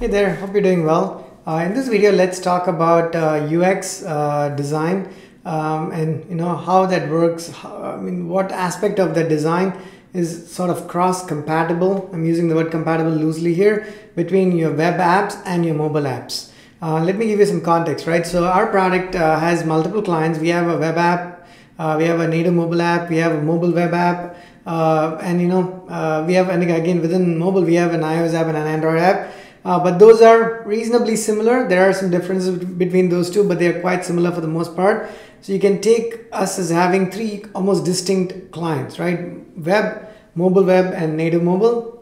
Hey there, hope you're doing well. Uh, in this video, let's talk about uh, UX uh, design um, and you know how that works. How, I mean, what aspect of the design is sort of cross-compatible. I'm using the word compatible loosely here between your web apps and your mobile apps. Uh, let me give you some context, right? So our product uh, has multiple clients. We have a web app, uh, we have a native mobile app, we have a mobile web app, and you know we have and again within mobile we have an iOS app and an Android app. Uh, but those are reasonably similar. There are some differences between those two, but they are quite similar for the most part. So you can take us as having three almost distinct clients, right? Web, mobile web, and native mobile.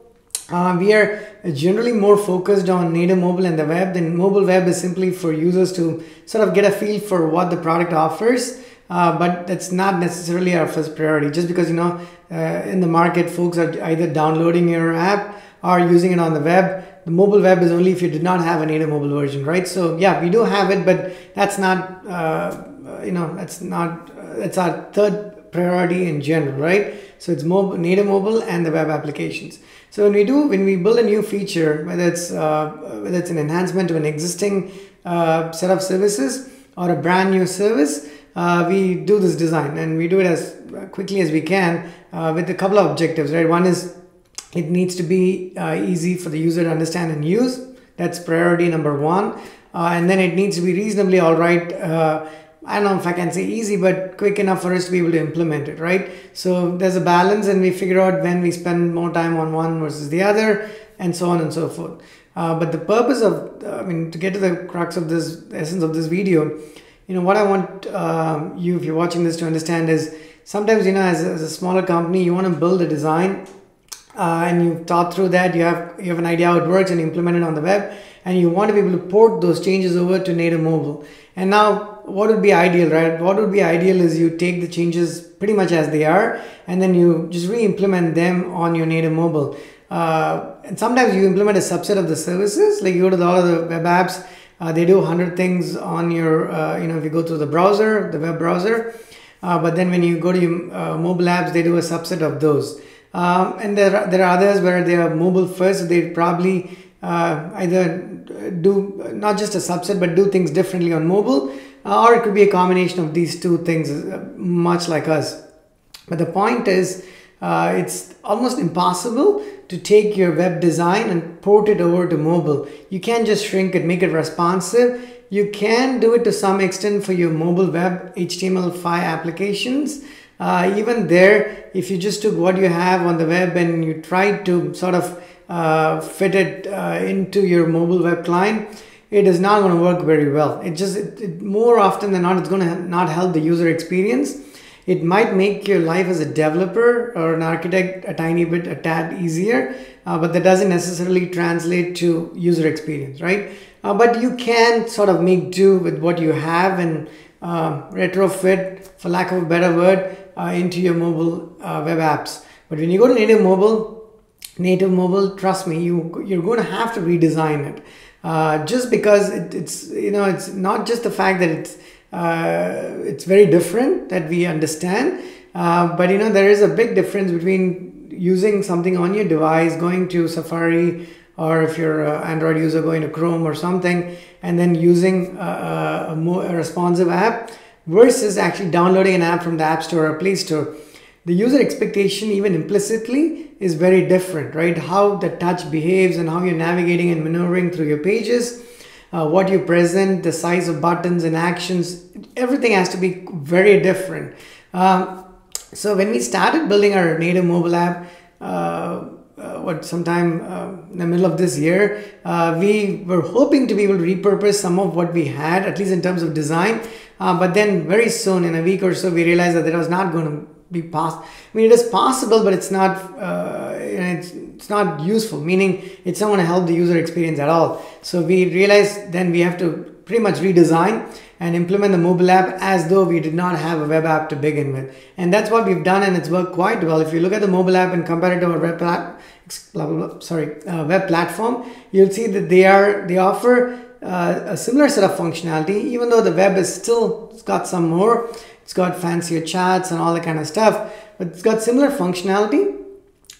Uh, we are generally more focused on native mobile and the web. Then mobile web is simply for users to sort of get a feel for what the product offers. Uh, but that's not necessarily our first priority. Just because you know, uh, in the market, folks are either downloading your app or using it on the web the mobile web is only if you did not have a native mobile version, right? So yeah, we do have it, but that's not, uh, you know, that's not, that's our third priority in general, right? So it's mobile, native mobile and the web applications. So when we do, when we build a new feature, whether it's, uh, whether it's an enhancement to an existing uh, set of services or a brand new service, uh, we do this design and we do it as quickly as we can uh, with a couple of objectives, right? One is it needs to be uh, easy for the user to understand and use. That's priority number one. Uh, and then it needs to be reasonably all right. Uh, I don't know if I can say easy, but quick enough for us to be able to implement it, right? So there's a balance, and we figure out when we spend more time on one versus the other, and so on and so forth. Uh, but the purpose of, I mean, to get to the crux of this, essence of this video, you know, what I want um, you, if you're watching this, to understand is sometimes, you know, as, as a smaller company, you want to build a design uh, and you've thought through that, you have you have an idea how it works and implement it on the web, and you want to be able to port those changes over to native mobile. And now, what would be ideal, right? What would be ideal is you take the changes pretty much as they are, and then you just re-implement them on your native mobile. Uh, and sometimes you implement a subset of the services, like you go to all of the web apps. Uh, they do 100 things on your, uh, you know, if you go through the browser, the web browser. Uh, but then when you go to your uh, mobile apps, they do a subset of those. Um, and there are, there are others where they are mobile first. They probably uh, either do not just a subset but do things differently on mobile, or it could be a combination of these two things, much like us. But the point is, uh, it's almost impossible to take your web design and port it over to mobile. You can't just shrink it, make it responsive. You can do it to some extent for your mobile web HTML5 applications. Uh, even there, if you just took what you have on the web and you tried to sort of uh, fit it uh, into your mobile web client, it is not going to work very well. It just it, it, more often than not, it's going to not help the user experience. It might make your life as a developer or an architect a tiny bit a tad easier, uh, but that doesn't necessarily translate to user experience, right? Uh, but you can sort of make do with what you have and uh, retrofit, for lack of a better word, uh, into your mobile uh, web apps. But when you go to native mobile, native mobile, trust me, you you're going to have to redesign it. Uh, just because it, it's you know it's not just the fact that it's it's very different that we understand, uh, but you know there is a big difference between using something on your device, going to Safari, or if you're an Android user going to Chrome or something, and then using a, a more responsive app versus actually downloading an app from the App Store or Play Store. The user expectation, even implicitly, is very different, right? How the touch behaves and how you're navigating and maneuvering through your pages, uh, what you present, the size of buttons and actions, everything has to be very different. Um, so when we started building our native mobile app, uh, uh, what sometime uh, in the middle of this year, uh, we were hoping to be able to repurpose some of what we had, at least in terms of design. Uh, but then very soon, in a week or so, we realized that that was not going to be possible. I mean, it is possible, but it's not. Uh, it's, it's not useful. Meaning, it's not going to help the user experience at all. So we realized then we have to pretty much redesign and implement the mobile app as though we did not have a web app to begin with. And that's what we've done, and it's worked quite well. If you look at the mobile app and compare it to a web app, blah, blah, blah, sorry, uh, web platform, you'll see that they are they offer uh, a similar set of functionality, even though the web is still it's got some more. It's got fancier chats and all that kind of stuff, but it's got similar functionality.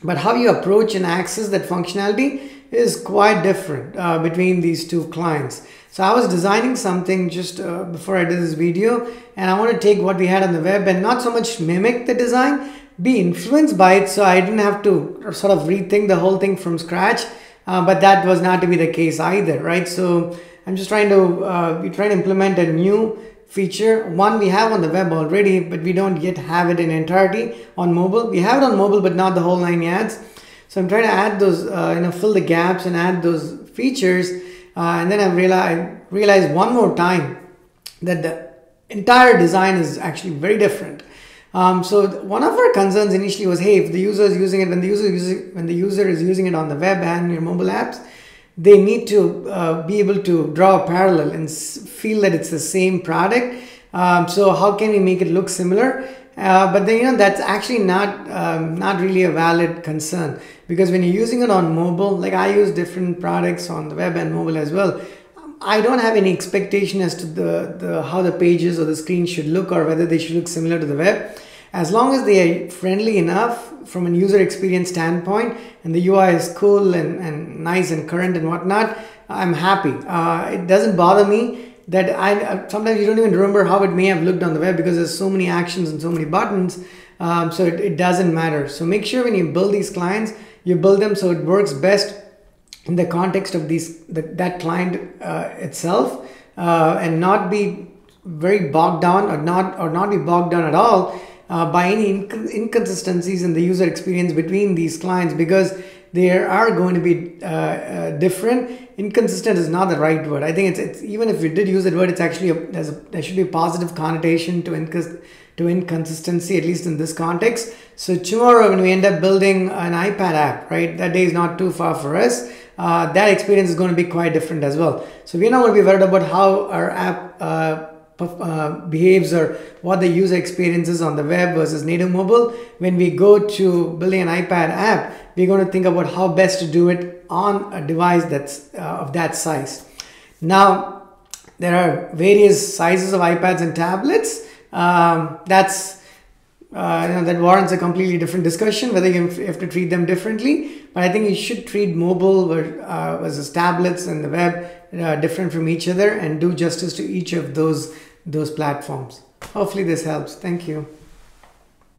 But how you approach and access that functionality is quite different uh, between these two clients. So I was designing something just uh, before I did this video and I want to take what we had on the web and not so much mimic the design, be influenced by it so I didn't have to sort of rethink the whole thing from scratch. Uh, but that was not to be the case either, right? So I'm just trying to, uh, trying to implement a new feature. One we have on the web already, but we don't yet have it in entirety on mobile. We have it on mobile, but not the whole nine yards. So I'm trying to add those, uh, you know, fill the gaps and add those features. Uh, and then I realized, realized one more time that the entire design is actually very different. Um, so one of our concerns initially was, hey, if the user is using it, when the user uses, when the user is using it on the web and your mobile apps, they need to uh, be able to draw a parallel and feel that it's the same product. Um, so how can we make it look similar? Uh, but then you know that's actually not um, not really a valid concern because when you're using it on mobile, like I use different products on the web and mobile as well. I don't have any expectation as to the, the how the pages or the screen should look or whether they should look similar to the web as long as they are friendly enough from a user experience standpoint and the UI is cool and, and nice and current and whatnot, I'm happy. Uh, it doesn't bother me that I sometimes you don't even remember how it may have looked on the web because there's so many actions and so many buttons. Um, so it, it, doesn't matter. So make sure when you build these clients, you build them so it works best in the context of these the, that client uh, itself uh, and not be very bogged down or not or not be bogged down at all uh, by any inc- inconsistencies in the user experience between these clients because there are going to be uh, uh, different. Inconsistent is not the right word. I think it's, it's even if we did use that word, it's actually a, a, there should be a positive connotation to to inconsistency at least in this context. So tomorrow when we end up building an iPad app, right, that day is not too far for us. Uh, that experience is going to be quite different as well. So we're not going to be worried about how our app uh, behaves or what the user experiences on the web versus native mobile. When we go to building an iPad app, we're going to think about how best to do it on a device that's uh, of that size. Now, there are various sizes of iPads and tablets. Um, that's uh, you know, that warrants a completely different discussion whether you have to treat them differently. But I think you should treat mobile uh, versus tablets and the web uh, different from each other and do justice to each of those those platforms. Hopefully this helps. Thank you.